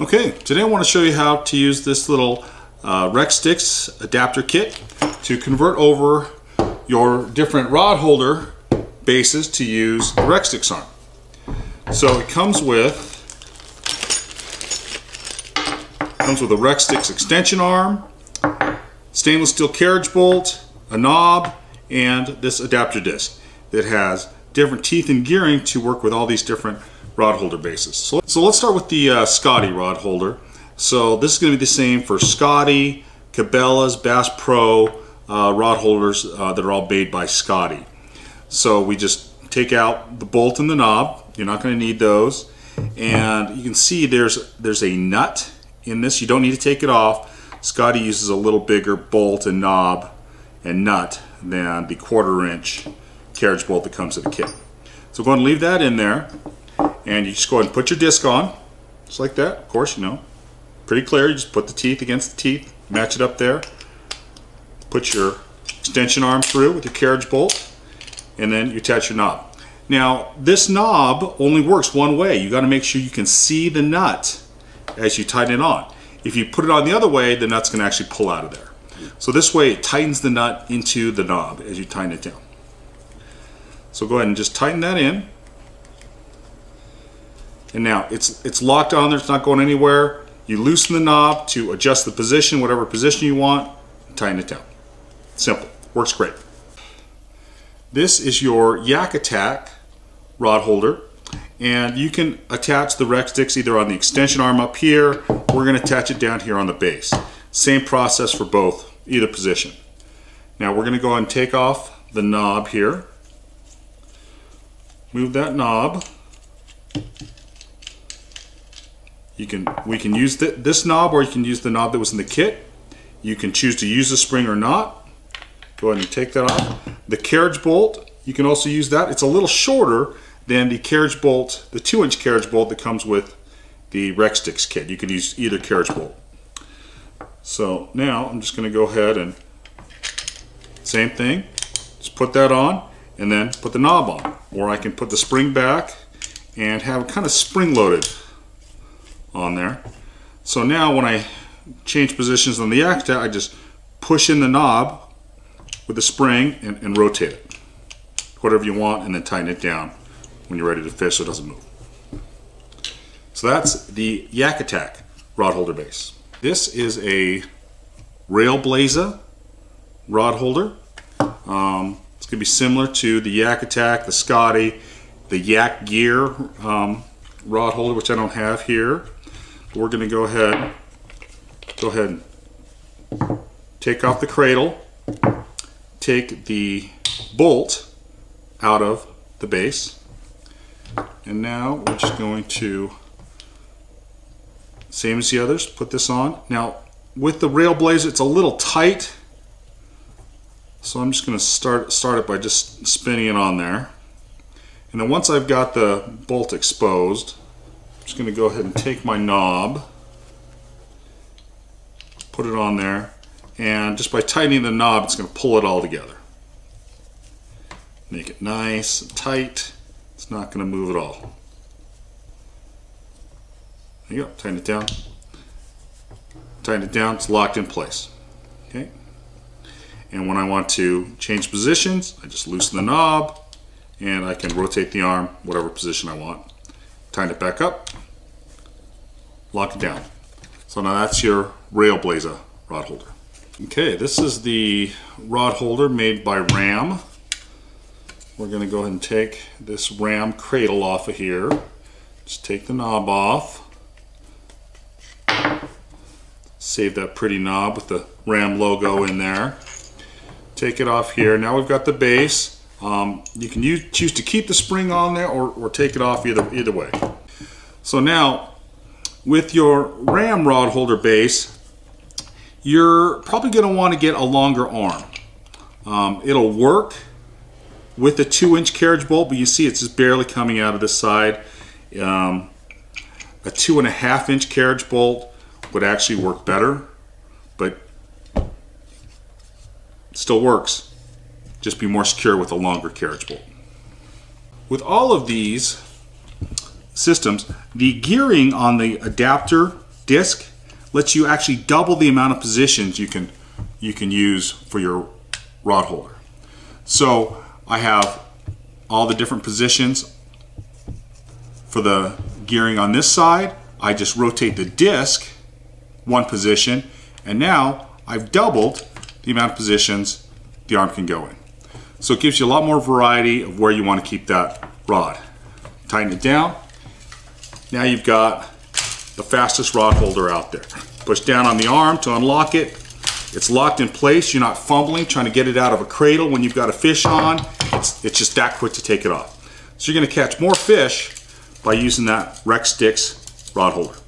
Okay, today I want to show you how to use this little uh, Rexstix adapter kit to convert over your different rod holder bases to use the Rexstix arm. So it comes with comes with a Rexstix extension arm, stainless steel carriage bolt, a knob, and this adapter disc that has different teeth and gearing to work with all these different rod holder bases. So, so let's start with the uh, Scotty rod holder. So this is going to be the same for Scotty, Cabela's, Bass Pro uh, rod holders uh, that are all made by Scotty. So we just take out the bolt and the knob. You're not going to need those. And you can see there's there's a nut in this. You don't need to take it off. Scotty uses a little bigger bolt and knob and nut than the quarter inch carriage bolt that comes with the kit. So go ahead and leave that in there and you just go ahead and put your disc on. Just like that of course you know. Pretty clear you just put the teeth against the teeth match it up there. Put your extension arm through with your carriage bolt and then you attach your knob. Now this knob only works one way. You got to make sure you can see the nut as you tighten it on. If you put it on the other way the nut's going to actually pull out of there. So this way it tightens the nut into the knob as you tighten it down. So go ahead and just tighten that in and now it's, it's locked on there, it's not going anywhere. You loosen the knob to adjust the position, whatever position you want, tighten it down. Simple, works great. This is your Yak Attack rod holder and you can attach the Rex Rexstix either on the extension arm up here, we're going to attach it down here on the base. Same process for both, either position. Now we're going to go and take off the knob here. Move that knob you can we can use th this knob or you can use the knob that was in the kit. You can choose to use the spring or not. Go ahead and take that off. The carriage bolt, you can also use that. It's a little shorter than the carriage bolt, the two inch carriage bolt that comes with the Rexstix kit. You can use either carriage bolt. So now I'm just going to go ahead and same thing. Just put that on and then put the knob on. Or I can put the spring back and have it kind of spring loaded on there. So now when I change positions on the Acta, I just push in the knob with the spring and, and, rotate it. Whatever you want and then tighten it down when you're ready to fish so it doesn't move. So that's the Yak Attack rod holder base. This is a Railblaza rod holder. Um, it's going to be similar to the Yak Attack, the Scotty, the Yak Gear um, rod holder, which I don't have here we're going to go ahead, go ahead and take off the cradle, take the bolt out of the base, and now we're just going to, same as the others, put this on. Now, with the Railblaza, it's a little tight, so I'm just going to start, start it by just spinning it on there. And then once I've got the bolt exposed, just going to go ahead and take my knob, put it on there, and just by tightening the knob, it's going to pull it all together. Make it nice and tight. It's not going to move at all. There you go. Tighten it down. Tighten it down. It's locked in place. Okay. And when I want to change positions, I just loosen the knob and I can rotate the arm whatever position I want tighten it back up, lock it down. So now that's your Railblaza rod holder. Okay, this is the rod holder made by Ram. We're going to go ahead and take this Ram cradle off of here. Just take the knob off. Save that pretty knob with the Ram logo in there. Take it off here. Now we've got the base. Um, you can use, choose to keep the spring on there or, or take it off either, either way. So now, with your ram rod holder base, you're probably going to want to get a longer arm. Um, it'll work with a two inch carriage bolt, but you see it's just barely coming out of the side. Um, a two and a half inch carriage bolt would actually work better, but still works just be more secure with a longer carriage bolt. With all of these systems, the gearing on the adapter disc lets you actually double the amount of positions you can you can use for your rod holder. So I have all the different positions for the gearing on this side. I just rotate the disc one position and now I've doubled the amount of positions the arm can go in. So it gives you a lot more variety of where you want to keep that rod. Tighten it down. Now you've got the fastest rod holder out there. Push down on the arm to unlock it. It's locked in place. You're not fumbling, trying to get it out of a cradle when you've got a fish on. It's, it's just that quick to take it off. So you're gonna catch more fish by using that Rexstix rod holder.